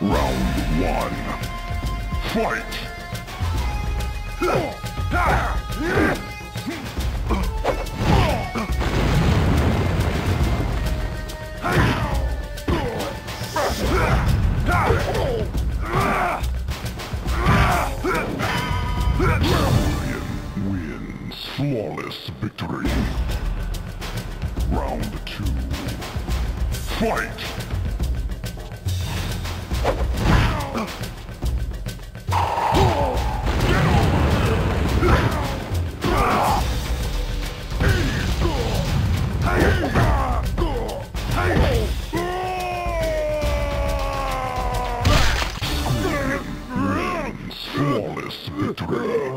one. Fight! Flawless victory. Round two. Fight! Flawless victory.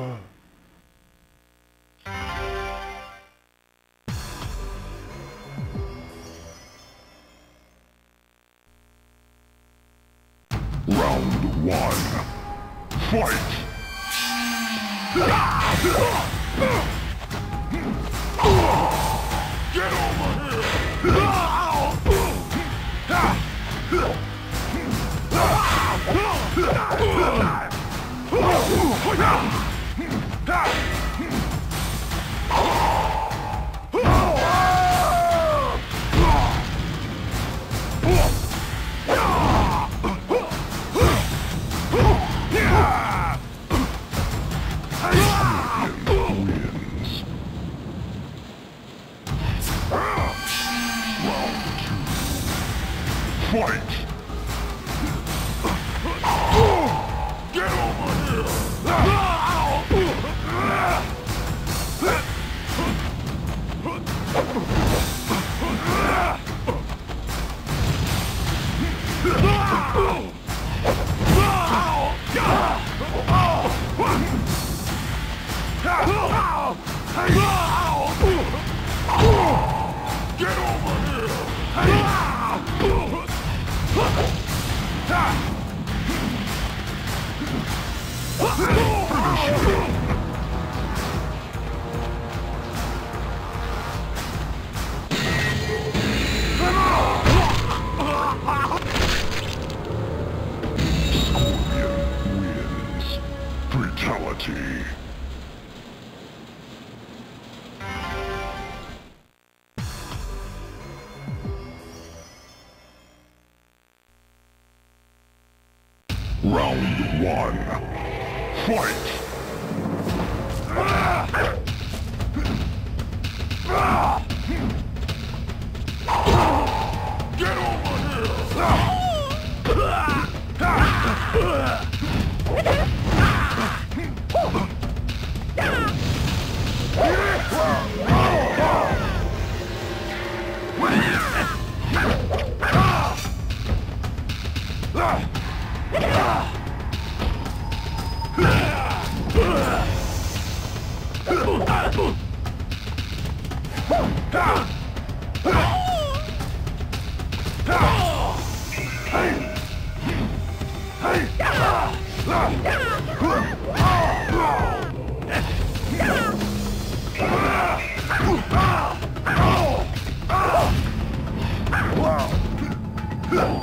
Round one. Fight! Get over here! Fight! Round one. Fight! Get over here! Round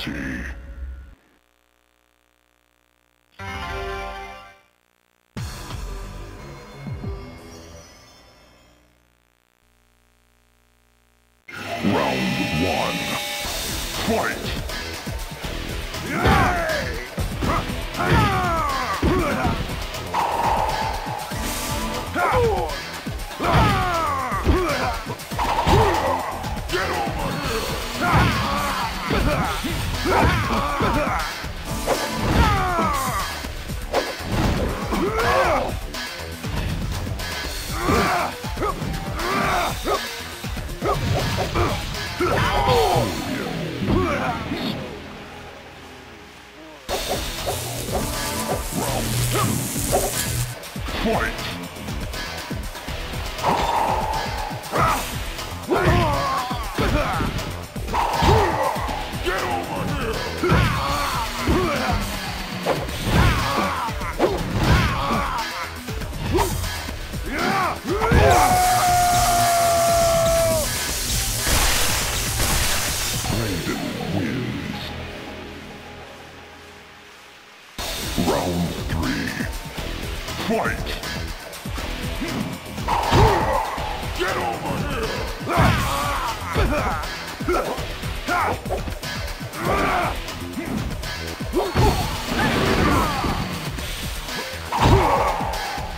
Fatality. Round three. Fight! Get over here!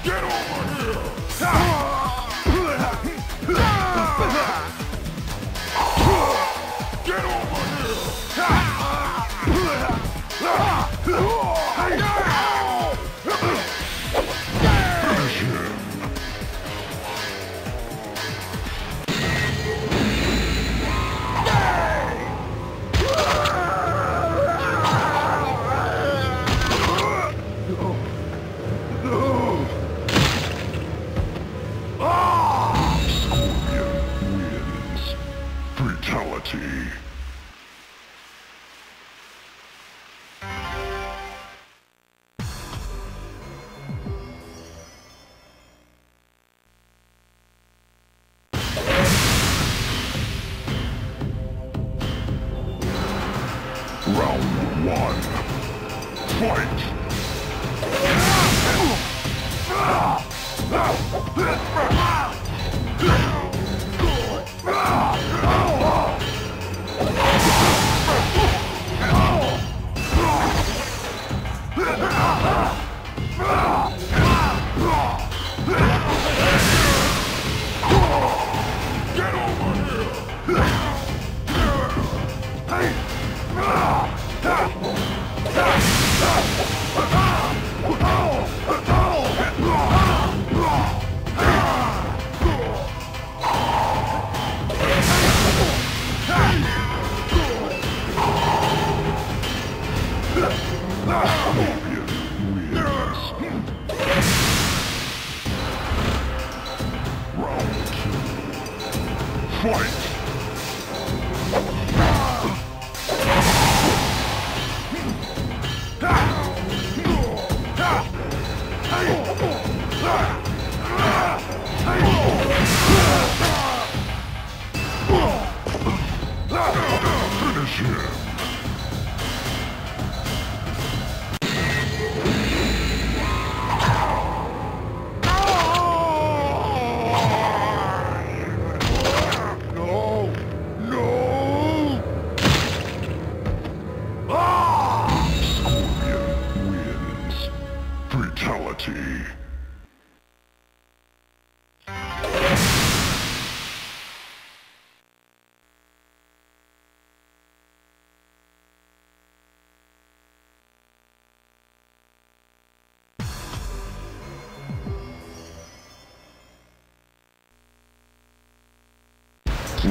Get over here! Get Fight!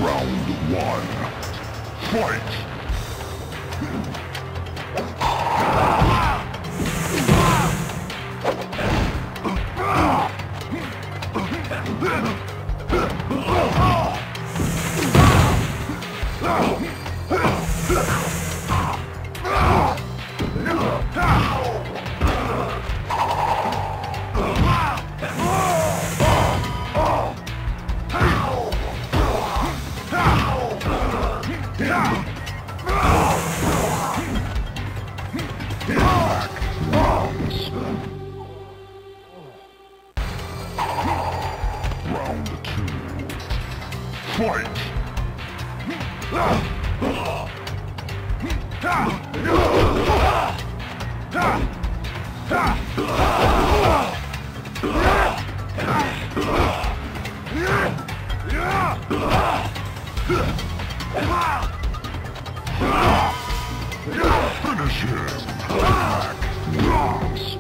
Round one. Fight! Finish him! Wins.